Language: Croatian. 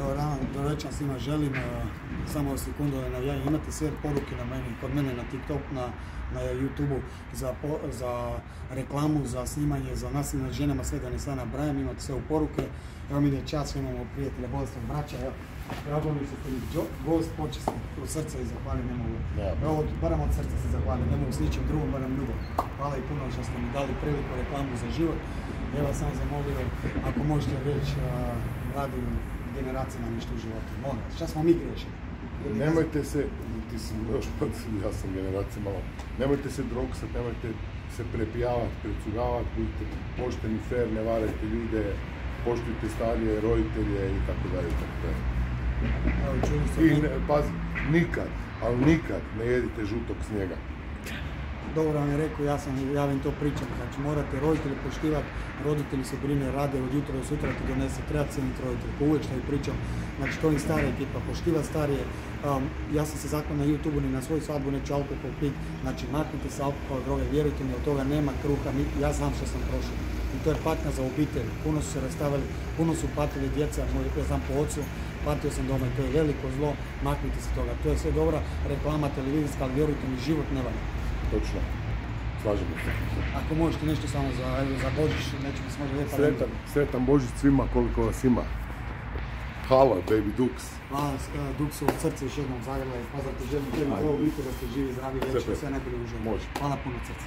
Dobar dan, dobro večer svima želim. e, Samo sekundu da navijanje. Imate sve poruke na meni, kod mene na TikTok, na, na YouTube za, za reklamu, za snimanje, za nasilje nad ženama, sve da ne sad nabrajam, imate sve u poruke. Evo mi je čas, imamo prijatelja, bolestnog braća. Evo, drago mi ste mi džo- gost, počesni, u srca i zahvalim, ne mogu. Evo, baram od srca se zahvalim, ne mogu s ničim drugom, baram ljubav. Hvala i puno što ste mi dali priliku reklamu za život. Ja vas sam zamolio, ako možete reći, a, radi generacijama nešto u životu. Molim vas, šta smo mi griješili? Nemojte se, ti si još pod, ja sam generacija malo, nemojte se drogsat, nemojte se prepijavati, precugavati, budite pošteni, fair, ne varajte ljude, poštujte starije, roditelje i tako dalje i tako dalje. I ne, pazi, nikad, ali nikad ne jedite žutog snijega. Dobro vam je rekao, ja sam, ja vam to pričam, znači morate roditelji poštivati, roditelji se brine, rade od jutra do sutra ti donese, treba cijeniti roditelji, pa uvijek što i pričam, znači to i stara ekipa, poštiva starije, Um, ja sam se zakon na YouTube ni na svoju svadbu neću alkohol pit, znači maknite se alkohol, droge, vjerujte mi, od toga nema kruha, ja znam što sam prošao. I to je patnja za obitelj, puno su se rastavili, puno su patili djeca, moj, ja znam po ocu, patio sam doma i to je veliko zlo, maknite se toga. To je sve dobra reklama televizijska, ali vjerujte mi, život ne valja. Točno. Slažemo se. Ako možete nešto samo za, za Božić, nećemo se možda lijepa Sretan, sretan Božić svima koliko vas ima. Halo, baby Dux. Hvala, uh, Duksu od srca još jednom Zagreba i pozdrav ti želim tebi ovo da ste živi, zdravi, večeri, Sve, sve najbolje u. Može. Hvala puno srca.